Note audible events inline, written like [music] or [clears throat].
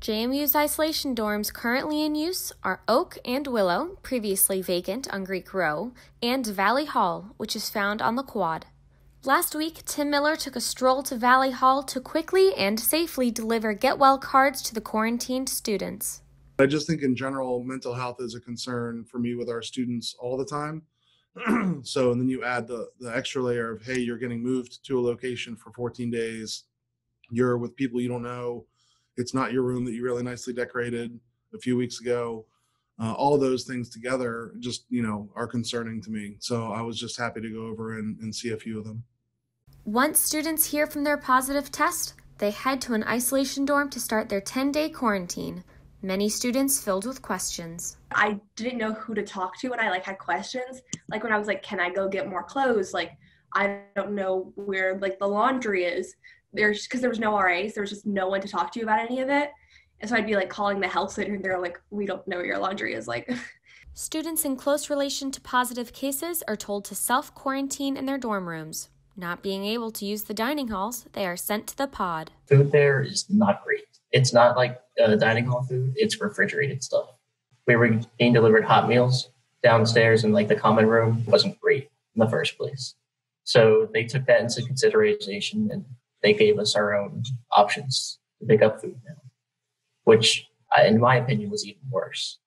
JMU's isolation dorms currently in use are Oak and Willow, previously vacant on Greek Row, and Valley Hall, which is found on the quad. Last week, Tim Miller took a stroll to Valley Hall to quickly and safely deliver get well cards to the quarantined students. I just think in general, mental health is a concern for me with our students all the time. [clears throat] so, and then you add the, the extra layer of, hey, you're getting moved to a location for 14 days, you're with people you don't know, it's not your room that you really nicely decorated a few weeks ago. Uh, all those things together just you know are concerning to me. So i was just happy to go over and, and see a few of them. Once students hear from their positive test they head to an isolation dorm to start their 10-day quarantine. Many students filled with questions. I didn't know who to talk to when i like had questions. Like when i was like can i go get more clothes? Like i don't know where like the laundry is there's because there was no RAs, there was just no one to talk to you about any of it. And so I'd be like calling the health center and they're like, we don't know where your laundry is. Like, [laughs] students in close relation to positive cases are told to self quarantine in their dorm rooms. Not being able to use the dining halls, they are sent to the pod. Food there is not great. It's not like uh, dining hall food, it's refrigerated stuff. We were being delivered hot meals downstairs in like the common room wasn't great in the first place. So they took that into consideration and they gave us our own options to pick up food now, which, uh, in my opinion, was even worse.